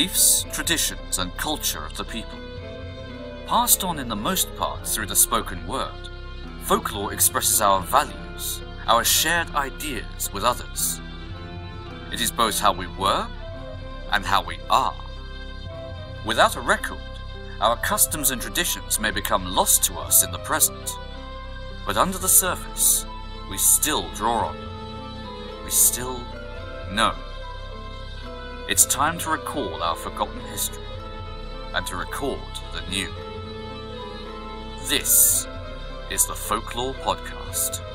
Beliefs, traditions, and culture of the people. Passed on in the most part through the spoken word, folklore expresses our values, our shared ideas with others. It is both how we were and how we are. Without a record, our customs and traditions may become lost to us in the present. But under the surface, we still draw on them. We still know. It's time to recall our forgotten history and to record the new. This is the Folklore Podcast.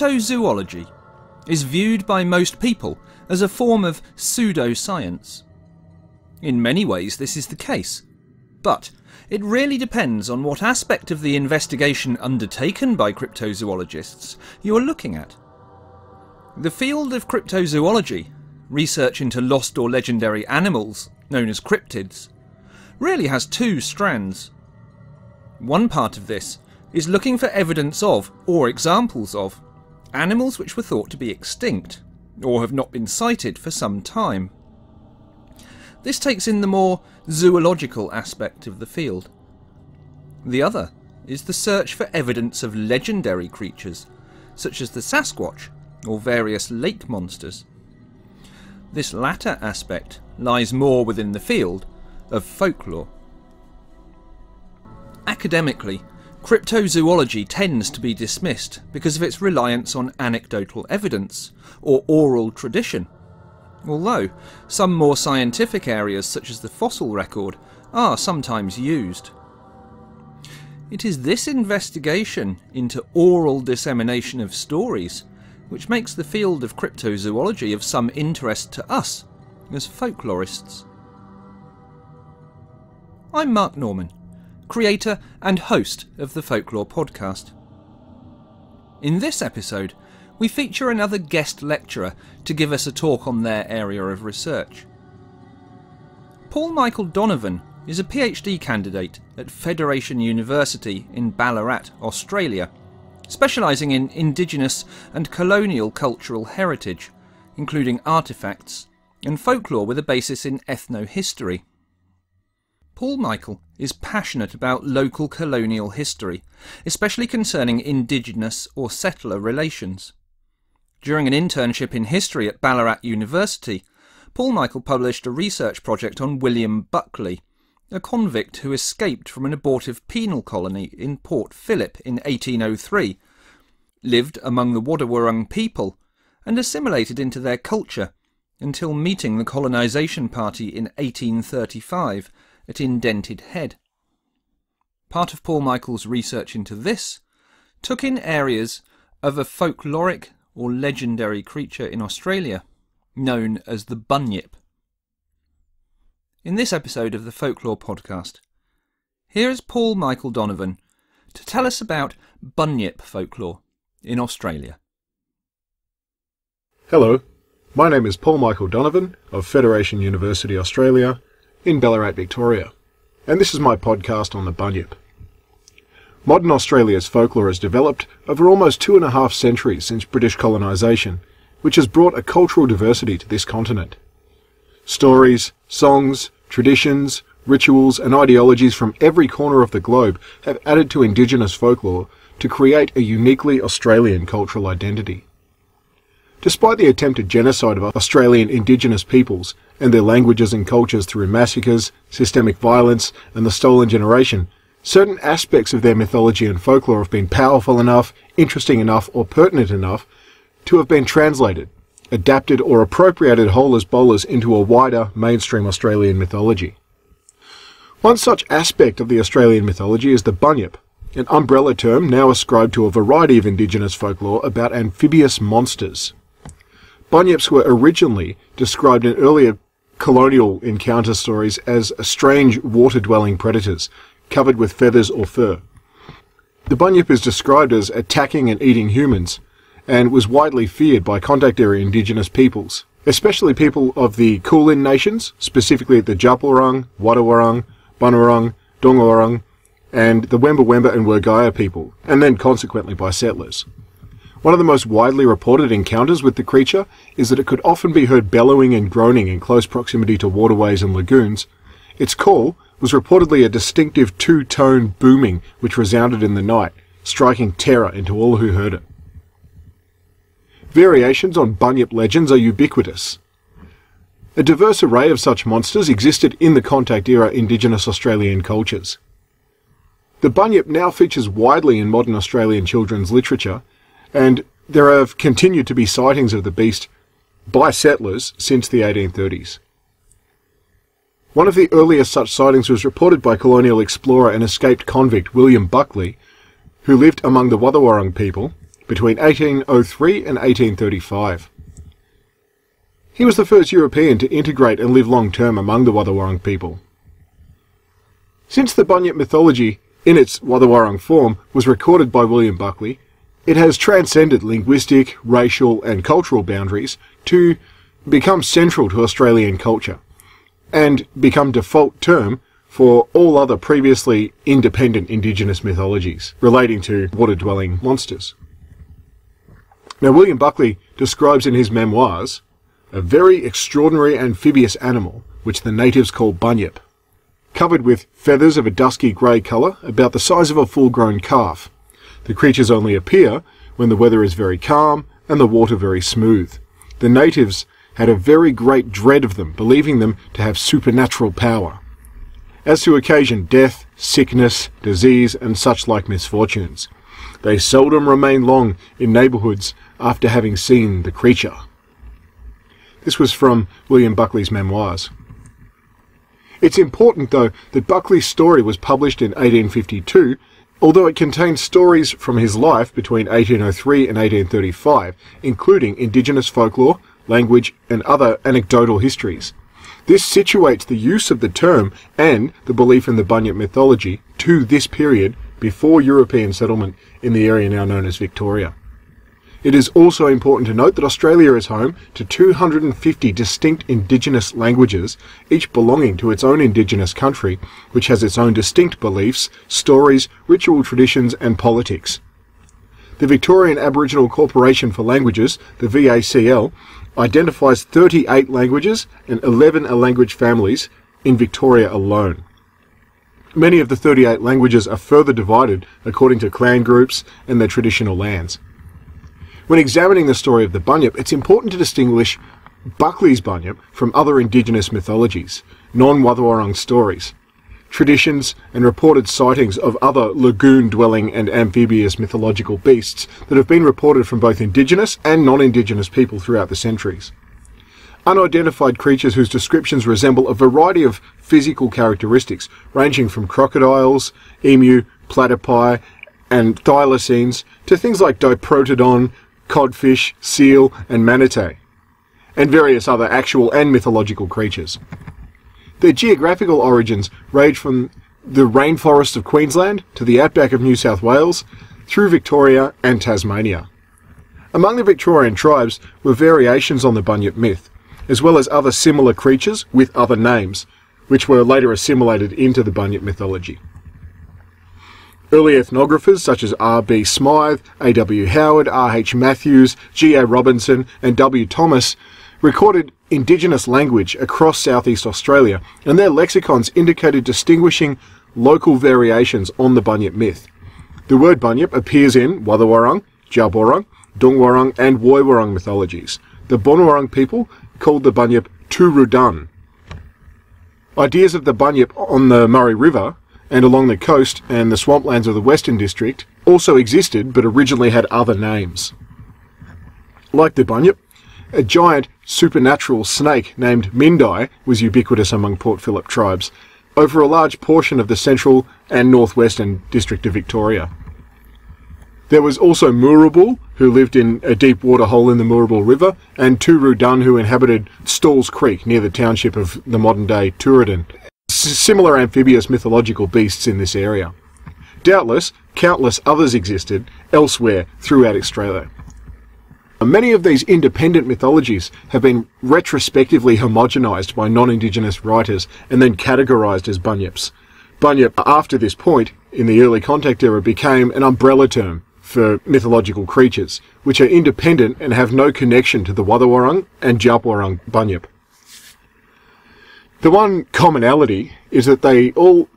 Cryptozoology is viewed by most people as a form of pseudoscience. In many ways, this is the case, but it really depends on what aspect of the investigation undertaken by cryptozoologists you are looking at. The field of cryptozoology, research into lost or legendary animals, known as cryptids, really has two strands. One part of this is looking for evidence of, or examples of, animals which were thought to be extinct, or have not been sighted for some time. This takes in the more zoological aspect of the field. The other is the search for evidence of legendary creatures, such as the Sasquatch or various lake monsters. This latter aspect lies more within the field of folklore. Academically, Cryptozoology tends to be dismissed because of its reliance on anecdotal evidence or oral tradition, although some more scientific areas such as the fossil record are sometimes used. It is this investigation into oral dissemination of stories which makes the field of cryptozoology of some interest to us as folklorists. I'm Mark Norman creator and host of the Folklore Podcast. In this episode, we feature another guest lecturer to give us a talk on their area of research. Paul Michael Donovan is a PhD candidate at Federation University in Ballarat, Australia, specialising in Indigenous and colonial cultural heritage, including artefacts, and folklore with a basis in ethnohistory. Paul Michael is passionate about local colonial history, especially concerning indigenous or settler relations. During an internship in history at Ballarat University, Paul Michael published a research project on William Buckley, a convict who escaped from an abortive penal colony in Port Phillip in 1803, lived among the Wadawurrung people, and assimilated into their culture until meeting the colonisation party in 1835 at Indented Head. Part of Paul Michael's research into this took in areas of a folkloric or legendary creature in Australia known as the bunyip. In this episode of the Folklore Podcast, here is Paul Michael Donovan to tell us about bunyip folklore in Australia. Hello, my name is Paul Michael Donovan of Federation University Australia in Ballarat, Victoria, and this is my podcast on the bunyip. Modern Australia's folklore has developed over almost two and a half centuries since British colonisation, which has brought a cultural diversity to this continent. Stories, songs, traditions, rituals, and ideologies from every corner of the globe have added to Indigenous folklore to create a uniquely Australian cultural identity. Despite the attempted genocide of Australian Indigenous peoples and their languages and cultures through massacres, systemic violence, and the stolen generation, certain aspects of their mythology and folklore have been powerful enough, interesting enough, or pertinent enough to have been translated, adapted, or appropriated whole as bolas into a wider, mainstream Australian mythology. One such aspect of the Australian mythology is the bunyip, an umbrella term now ascribed to a variety of indigenous folklore about amphibious monsters. Bunyips were originally described in earlier colonial encounter stories as strange water-dwelling predators, covered with feathers or fur. The bunyip is described as attacking and eating humans, and was widely feared by contact area indigenous peoples, especially people of the Kulin nations, specifically the Djab Wurrung, Wadawurrung, Bunurong, Dongwurrung, and the Wemba Wemba and Wergaia people, and then consequently by settlers. One of the most widely reported encounters with the creature is that it could often be heard bellowing and groaning in close proximity to waterways and lagoons. Its call was reportedly a distinctive two-tone booming which resounded in the night, striking terror into all who heard it. Variations on bunyip legends are ubiquitous. A diverse array of such monsters existed in the contact era indigenous Australian cultures. The bunyip now features widely in modern Australian children's literature, and there have continued to be sightings of the beast by settlers since the 1830s. One of the earliest such sightings was reported by colonial explorer and escaped convict William Buckley, who lived among the Wadawurrung people between 1803 and 1835. He was the first European to integrate and live long term among the Wadawurrung people. Since the Bunyip mythology, in its Wadawurrung form, was recorded by William Buckley, it has transcended linguistic, racial, and cultural boundaries to become central to Australian culture and become default term for all other previously independent indigenous mythologies relating to water-dwelling monsters. Now, William Buckley describes in his memoirs a very extraordinary amphibious animal which the natives call bunyip, covered with feathers of a dusky grey colour about the size of a full-grown calf, the creatures only appear when the weather is very calm and the water very smooth. The natives had a very great dread of them, believing them to have supernatural power. As to occasion death, sickness, disease, and such like misfortunes, they seldom remain long in neighbourhoods after having seen the creature. This was from William Buckley's memoirs. It's important, though, that Buckley's story was published in 1852 although it contains stories from his life between 1803 and 1835, including indigenous folklore, language, and other anecdotal histories. This situates the use of the term and the belief in the Bunyip mythology to this period before European settlement in the area now known as Victoria. It is also important to note that Australia is home to 250 distinct indigenous languages, each belonging to its own indigenous country, which has its own distinct beliefs, stories, ritual traditions, and politics. The Victorian Aboriginal Corporation for Languages, the VACL, identifies 38 languages and 11 language families in Victoria alone. Many of the 38 languages are further divided according to clan groups and their traditional lands. When examining the story of the Bunyip, it's important to distinguish Buckley's Bunyip from other indigenous mythologies, non-Wadawurrung stories, traditions and reported sightings of other lagoon-dwelling and amphibious mythological beasts that have been reported from both indigenous and non-indigenous people throughout the centuries. Unidentified creatures whose descriptions resemble a variety of physical characteristics, ranging from crocodiles, emu, platypi, and thylacines, to things like diprotodon, codfish, seal, and manatee, and various other actual and mythological creatures. Their geographical origins range from the rainforests of Queensland to the outback of New South Wales, through Victoria and Tasmania. Among the Victorian tribes were variations on the Bunyip myth, as well as other similar creatures with other names, which were later assimilated into the Bunyip mythology. Early ethnographers such as R.B. Smyth, A.W. Howitt, R.H. Mathews, G.A. Robinson, and W. Thomas recorded indigenous language across southeast Australia, and their lexicons indicated distinguishing local variations on the Bunyip myth. The word Bunyip appears in Wadawurrung, Djab Wurrung, and Woiwurrung mythologies. The Bunurong people called the Bunyip Turudun. Ideas of the Bunyip on the Murray River and along the coast and the swamplands of the Western District also existed but originally had other names. Like the bunyip, a giant supernatural snake named Mindai was ubiquitous among Port Phillip tribes, over a large portion of the central and northwestern district of Victoria. There was also Moorabool, who lived in a deep water hole in the Moorabool River, and Turu Dun, who inhabited Stalls Creek near the township of the modern day Tooradin. Similar amphibious mythological beasts in this area. Doubtless, countless others existed elsewhere throughout Australia. Many of these independent mythologies have been retrospectively homogenised by non-Indigenous writers and then categorised as bunyips. Bunyip, after this point, in the early contact era, became an umbrella term for mythological creatures, which are independent and have no connection to the Wadawurrung and Djab Bunyip. The one commonality is that they all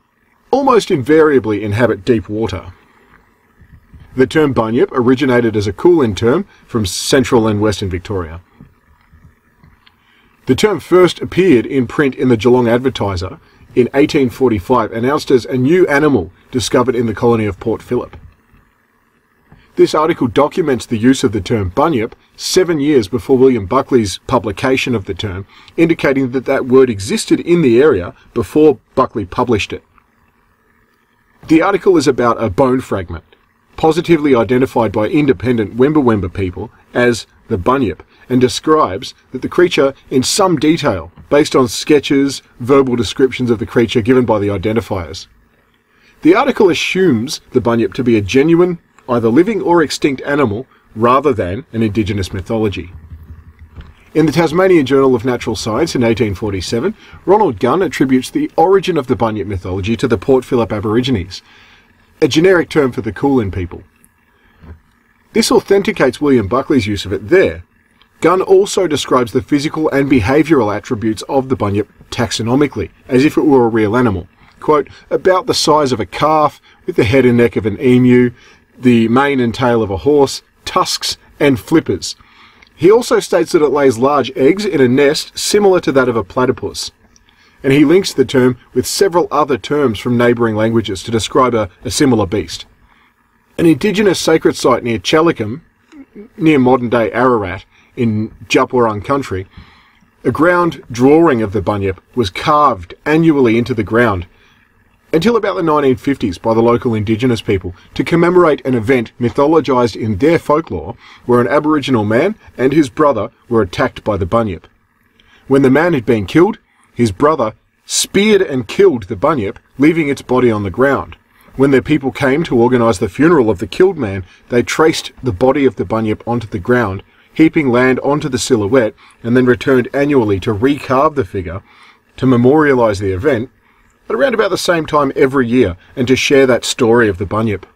almost invariably inhabit deep water. The term bunyip originated as a Kulin term from central and western Victoria. The term first appeared in print in the Geelong Advertiser in 1845, announced as a new animal discovered in the colony of Port Phillip. This article documents the use of the term bunyip seven years before William Buckley's publication of the term, indicating that that word existed in the area before Buckley published it. The article is about a bone fragment, positively identified by independent Wemba Wemba people as the bunyip, and describes that the creature in some detail, based on sketches, verbal descriptions of the creature given by the identifiers. The article assumes the bunyip to be a genuine, either living or extinct animal, rather than an indigenous mythology. In the Tasmanian Journal of Natural Science in 1847, Ronald Gunn attributes the origin of the Bunyip mythology to the Port Phillip Aborigines, a generic term for the Kulin people. This authenticates William Buckley's use of it there. Gunn also describes the physical and behavioural attributes of the bunyip taxonomically, as if it were a real animal. Quote, about the size of a calf, with the head and neck of an emu, the mane and tail of a horse, tusks, and flippers. He also states that it lays large eggs in a nest similar to that of a platypus. And he links the term with several other terms from neighbouring languages to describe a, a similar beast. An indigenous sacred site near Challicum, near modern day Ararat, in Djab country, a ground drawing of the bunyip was carved annually into the ground until about the 1950s by the local indigenous people to commemorate an event mythologised in their folklore where an Aboriginal man and his brother were attacked by the bunyip. When the man had been killed, his brother speared and killed the bunyip, leaving its body on the ground. When their people came to organise the funeral of the killed man, they traced the body of the bunyip onto the ground, heaping land onto the silhouette, and then returned annually to recarve the figure to memorialise the event at around about the same time every year and to share that story of the bunyip.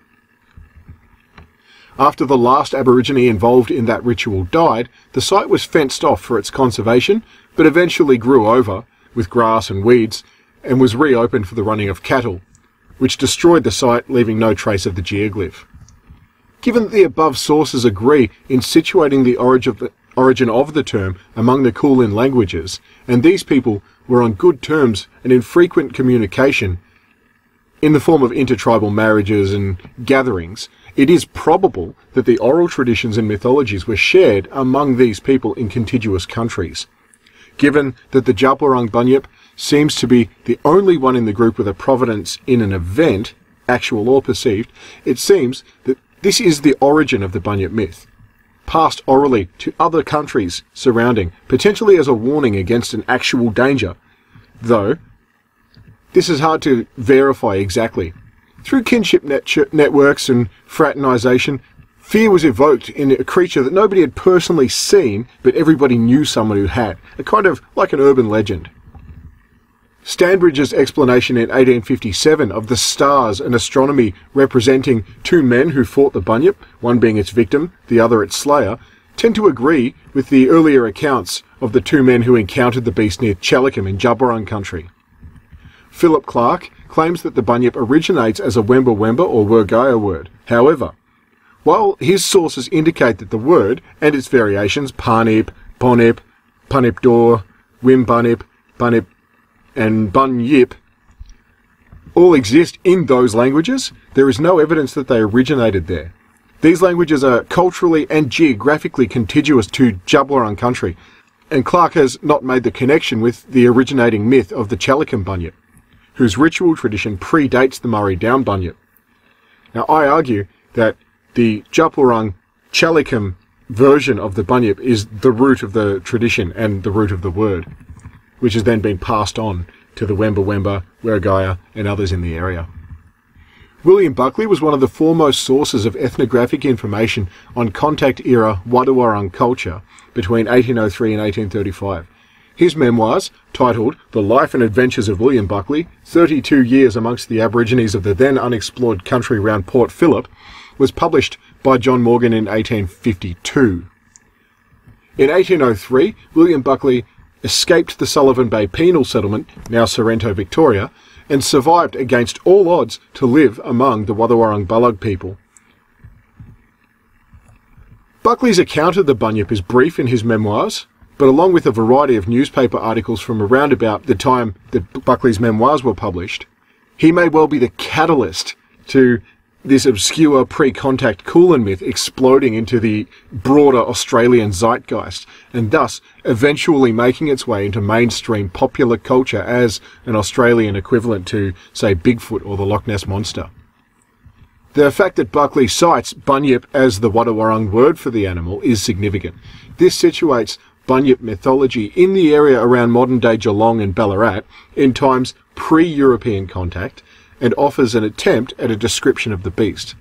After the last Aborigine involved in that ritual died, the site was fenced off for its conservation, but eventually grew over with grass and weeds and was reopened for the running of cattle, which destroyed the site, leaving no trace of the geoglyph. Given that the above sources agree in situating the origin of the, origin of the term among the Kulin languages, and these people were on good terms and in frequent communication in the form of intertribal marriages and gatherings, it is probable that the oral traditions and mythologies were shared among these people in contiguous countries. Given that the Djab Wurrung Bunyip seems to be the only one in the group with a provenance in an event, actual or perceived, it seems that this is the origin of the Bunyip myth passed orally to other countries surrounding, potentially as a warning against an actual danger. Though, this is hard to verify exactly. Through kinship net- networks and fraternization, fear was evoked in a creature that nobody had personally seen, but everybody knew someone who had. A kind of like an urban legend. Stanbridge's explanation in 1857 of the stars and astronomy representing two men who fought the bunyip, one being its victim, the other its slayer, tend to agree with the earlier accounts of the two men who encountered the beast near Challicum in Djab Wurrung country. Philip Clark claims that the bunyip originates as a Wemba Wemba or Wergaia word. However, while his sources indicate that the word and its variations, Parnip, Ponip, Punipdor, Wimbunip, Bunip, and Bun Yip all exist in those languages, there is no evidence that they originated there. These languages are culturally and geographically contiguous to Wurrung country, and Clark has not made the connection with the originating myth of the Challicum Bunyip. whose ritual tradition predates the Murray Down Bunyip. Now, I argue that the Djapurrung Challicum version of the Bunyip is the root of the tradition and the root of the word, which has then been passed on to the Wemba Wemba, Werrigaya, and others in the area. William Buckley was one of the foremost sources of ethnographic information on contact era Wadawurrung culture between 1803 and 1835. His memoirs, titled The Life and Adventures of William Buckley, 32 Years Amongst the Aborigines of the Then Unexplored Country Round Port Phillip, was published by John Morgan in 1852. In 1803, William Buckley escaped the Sullivan Bay penal settlement, now Sorrento, Victoria, and survived against all odds to live among the Wadawurrung Balug people. Buckley's account of the Bunyip is brief in his memoirs, but along with a variety of newspaper articles from around about the time that Buckley's memoirs were published, he may well be the catalyst to this obscure pre-contact Kulin myth exploding into the broader Australian zeitgeist, and thus eventually making its way into mainstream popular culture as an Australian equivalent to, say, Bigfoot or the Loch Ness Monster. The fact that Buckley cites bunyip as the Wadawurrung word for the animal is significant. This situates bunyip mythology in the area around modern-day Geelong and Ballarat in times pre-European contact, and offers an attempt at a description of the beast.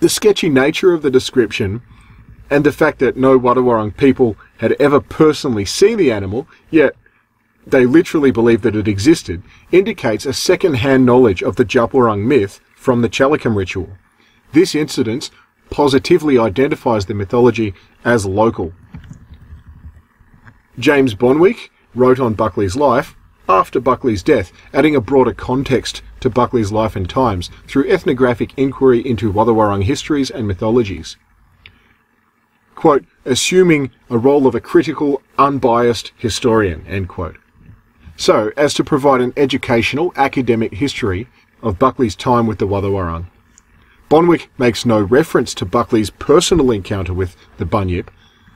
The sketchy nature of the description and the fact that no Wadawurrung people had ever personally seen the animal, yet they literally believed that it existed, indicates a second-hand knowledge of the Djab Wurrung myth from the Challicum ritual. This incident positively identifies the mythology as local. James Bonwick wrote on Buckley's life, after Buckley's death, adding a broader context to Buckley's life and times through ethnographic inquiry into Wadawurrung histories and mythologies. Quote, assuming a role of a critical, unbiased historian, end quote. So, as to provide an educational, academic history of Buckley's time with the Wadawurrung. Bonwick makes no reference to Buckley's personal encounter with the Bunyip,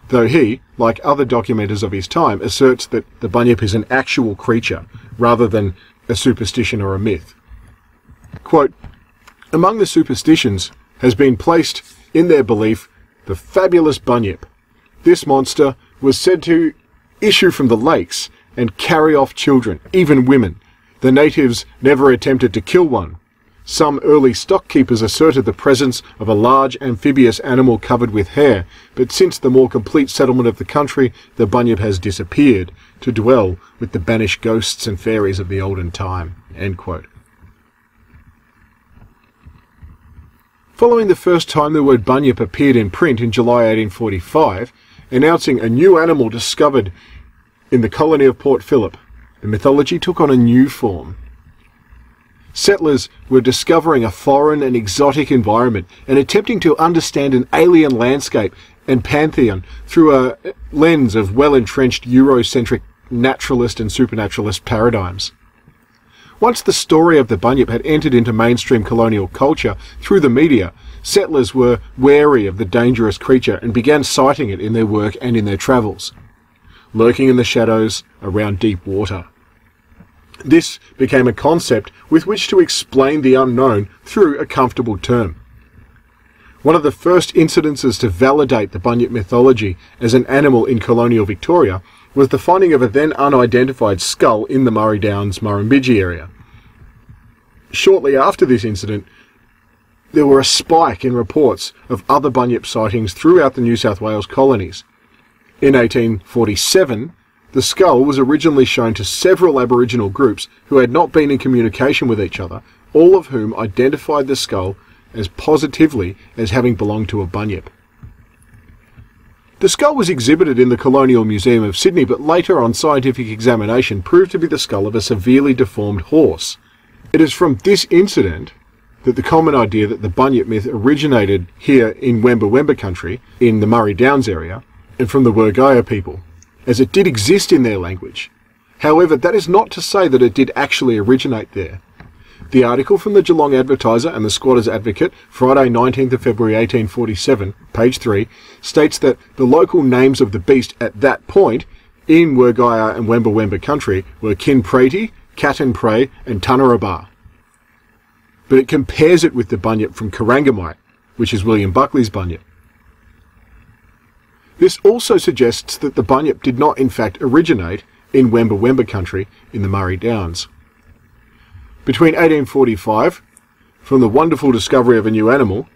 though he, like other documenters of his time, asserts that the bunyip is an actual creature rather than a superstition or a myth. Quote, Among the superstitions has been placed in their belief the fabulous bunyip. This monster was said to issue from the lakes and carry off children, even women. The natives never attempted to kill one, some early stock keepers asserted the presence of a large amphibious animal covered with hair, but since the more complete settlement of the country, the bunyip has disappeared, to dwell with the banished ghosts and fairies of the olden time. Following the first time the word bunyip appeared in print in July 1845, announcing a new animal discovered in the colony of Port Phillip, the mythology took on a new form settlers were discovering a foreign and exotic environment and attempting to understand an alien landscape and pantheon through a lens of well-entrenched Eurocentric naturalist and supernaturalist paradigms. Once the story of the Bunyip had entered into mainstream colonial culture through the media, settlers were wary of the dangerous creature and began citing it in their work and in their travels, lurking in the shadows around deep water. This became a concept with which to explain the unknown through a comfortable term. One of the first incidences to validate the Bunyip mythology as an animal in colonial Victoria was the finding of a then unidentified skull in the Murray Downs Murrumbidgee area. Shortly after this incident, there were a spike in reports of other Bunyip sightings throughout the New South Wales colonies. In 1847, the skull was originally shown to several Aboriginal groups who had not been in communication with each other, all of whom identified the skull as positively as having belonged to a bunyip. The skull was exhibited in the Colonial Museum of Sydney, but later on scientific examination proved to be the skull of a severely deformed horse. It is from this incident that the common idea that the bunyip myth originated here in Wemba Wemba country, in the Murray Downs area, and from the Werrigaya people as it did exist in their language. However, that is not to say that it did actually originate there. The article from the Geelong Advertiser and the Squatters Advocate, Friday 19th of February 1847, page 3, states that the local names of the beast at that point in Wergaia and Wemba Wemba country were Kinprati, Cat and Prey, and Tunaraba. But it compares it with the bunyip from Corangamite, which is William Buckley's bunyip. This also suggests that the bunyip did not in fact originate in Wemba Wemba country in the Murray Downs. Between 1845, from the wonderful discovery of a new animal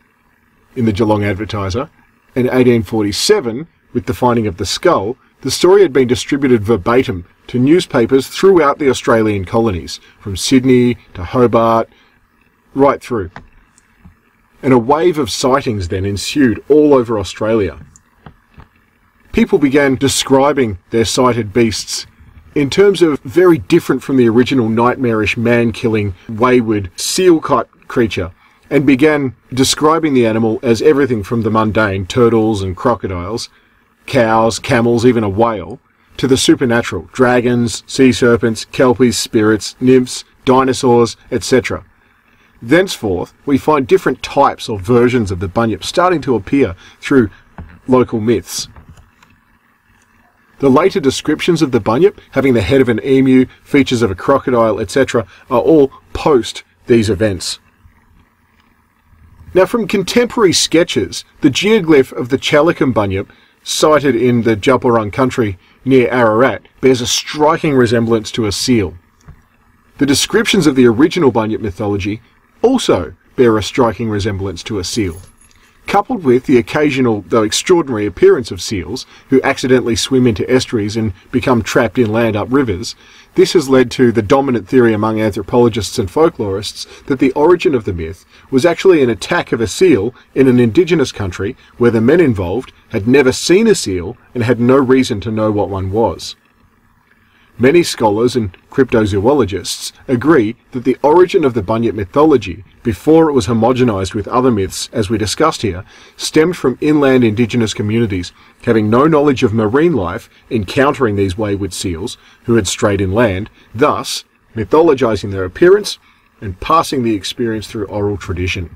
in the Geelong Advertiser, and 1847, with the finding of the skull, the story had been distributed verbatim to newspapers throughout the Australian colonies, from Sydney to Hobart, right through. And a wave of sightings then ensued all over Australia. People began describing their sighted beasts in terms of very different from the original nightmarish man-killing, wayward, seal-cut creature, and began describing the animal as everything from the mundane, turtles and crocodiles, cows, camels, even a whale, to the supernatural, dragons, sea serpents, kelpies, spirits, nymphs, dinosaurs, etc. Thenceforth, we find different types or versions of the bunyip starting to appear through local myths. The later descriptions of the bunyip, having the head of an emu, features of a crocodile, etc., are all post these events. Now, from contemporary sketches, the geoglyph of the Challicum bunyip sighted in the Djab Wurrung country near Ararat, bears a striking resemblance to a seal. The descriptions of the original Bunyip mythology also bear a striking resemblance to a seal. Coupled with the occasional, though extraordinary, appearance of seals who accidentally swim into estuaries and become trapped inland up rivers, this has led to the dominant theory among anthropologists and folklorists that the origin of the myth was actually an attack of a seal in an indigenous country where the men involved had never seen a seal and had no reason to know what one was. Many scholars and cryptozoologists agree that the origin of the Bunyip mythology, before it was homogenized with other myths as we discussed here, stemmed from inland indigenous communities having no knowledge of marine life encountering these wayward seals who had strayed inland, thus mythologizing their appearance and passing the experience through oral tradition.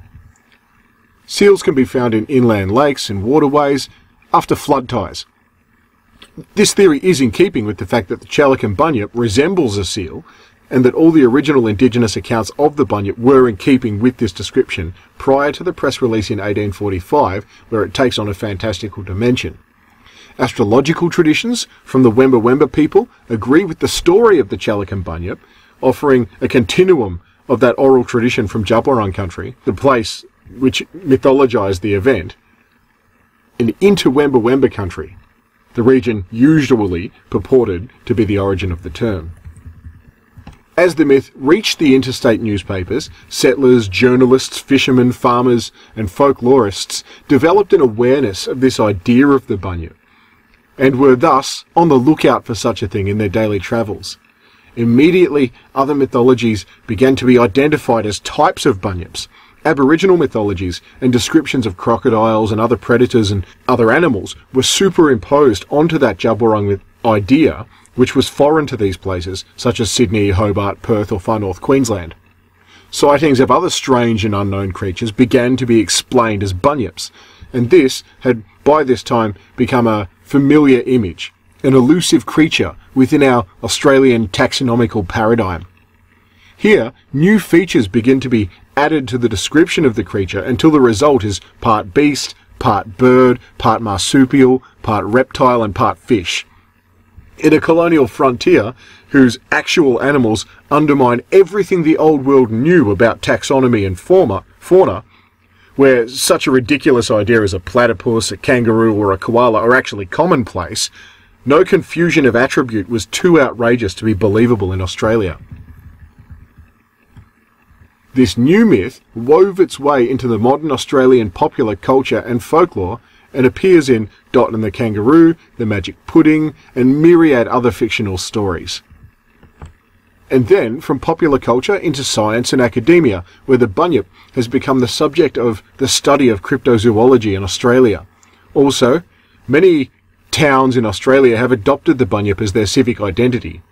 Seals can be found in inland lakes and waterways after flood ties, this theory is in keeping with the fact that the Challicum bunyip resembles a seal, and that all the original indigenous accounts of the bunyip were in keeping with this description prior to the press release in 1845, where it takes on a fantastical dimension. Astrological traditions from the Wemba Wemba people agree with the story of the Challicum bunyip, offering a continuum of that oral tradition from Djab country, the place which mythologized the event, and into Wemba Wemba country, the region usually purported to be the origin of the term. As the myth reached the interstate newspapers, settlers, journalists, fishermen, farmers, and folklorists developed an awareness of this idea of the bunyip, and were thus on the lookout for such a thing in their daily travels. Immediately, other mythologies began to be identified as types of bunyips, Aboriginal mythologies and descriptions of crocodiles and other predators and other animals were superimposed onto that Djab idea, which was foreign to these places, such as Sydney, Hobart, Perth, or far north Queensland. Sightings of other strange and unknown creatures began to be explained as bunyips, and this had by this time become a familiar image, an elusive creature within our Australian taxonomical paradigm. Here, new features begin to be added to the description of the creature until the result is part beast, part bird, part marsupial, part reptile, and part fish. In a colonial frontier, whose actual animals undermine everything the old world knew about taxonomy and fauna, fauna, where such a ridiculous idea as a platypus, a kangaroo, or a koala are actually commonplace, no confusion of attribute was too outrageous to be believable in Australia. This new myth wove its way into the modern Australian popular culture and folklore and appears in Dot and the Kangaroo, The Magic Pudding, and myriad other fictional stories. And then from popular culture into science and academia, where the bunyip has become the subject of the study of cryptozoology in Australia. Also, many towns in Australia have adopted the bunyip as their civic identity,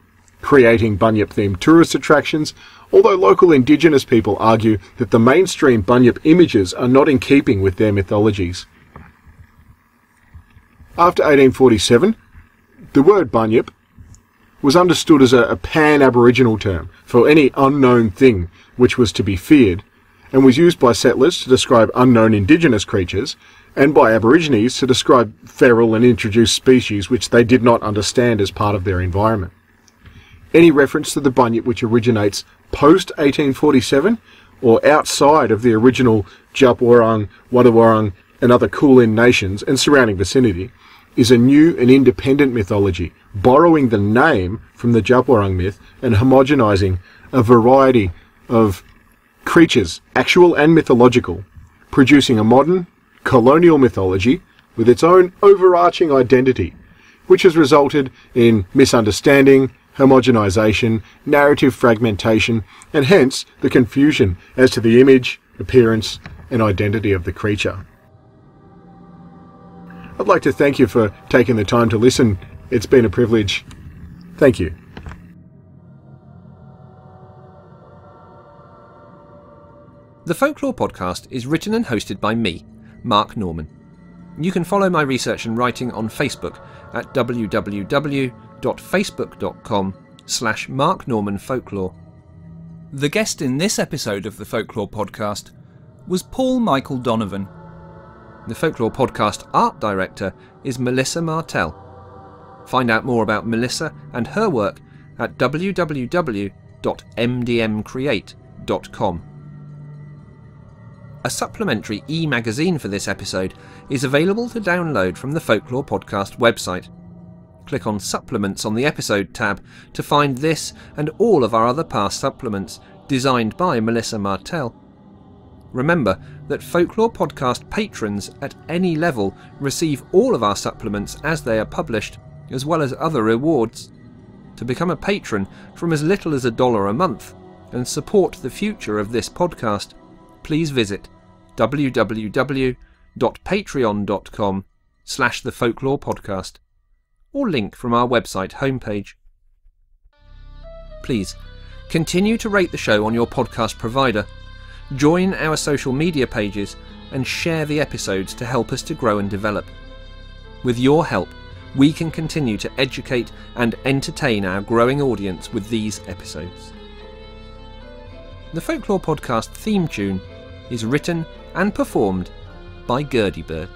creating bunyip themed tourist attractions although local indigenous people argue that the mainstream Bunyip images are not in keeping with their mythologies. After 1847, The word bunyip was understood as a, a pan Aboriginal term for any unknown thing which was to be feared, and was used by settlers to describe unknown indigenous creatures, and by Aborigines to describe feral and introduced species which they did not understand as part of their environment. Any reference to the bunyip which originates post 1847 or outside of the original Djab Wurrung, Wadawurrung, and other Kulin nations and surrounding vicinity is a new and independent mythology, borrowing the name from the Djab Wurrung myth and homogenizing a variety of creatures, actual and mythological, producing a modern, colonial mythology with its own overarching identity, which has resulted in misunderstanding, homogenization, narrative fragmentation, and hence the confusion as to the image, appearance, and identity of the creature. I'd like to thank you for taking the time to listen. It's been a privilege. Thank you. The Folklore Podcast is written and hosted by me, Mark Norman. You can follow my research and writing on Facebook at www.facebook.com slash Mark Norman Folklore. The guest in this episode of the Folklore Podcast was Paul Michael Donovan. The Folklore Podcast art director is Melissa Martell. Find out more about Melissa and her work at www.mdmcreate.com. A supplementary e magazine for this episode is available to download from the Folklore Podcast website. Click on Supplements on the Episode tab to find this and all of our other past supplements, designed by Melissa Martell. Remember that Folklore Podcast patrons at any level receive all of our supplements as they are published, as well as other rewards. To become a patron from as little as a dollar a month and support the future of this podcast, please visit www.patreon.com slash the folklore podcast or link from our website homepage. Please continue to rate the show on your podcast provider, join our social media pages, and share the episodes to help us to grow and develop. With your help, we can continue to educate and entertain our growing audience with these episodes. The Folklore Podcast theme tune is written and performed by Gurdy Bird.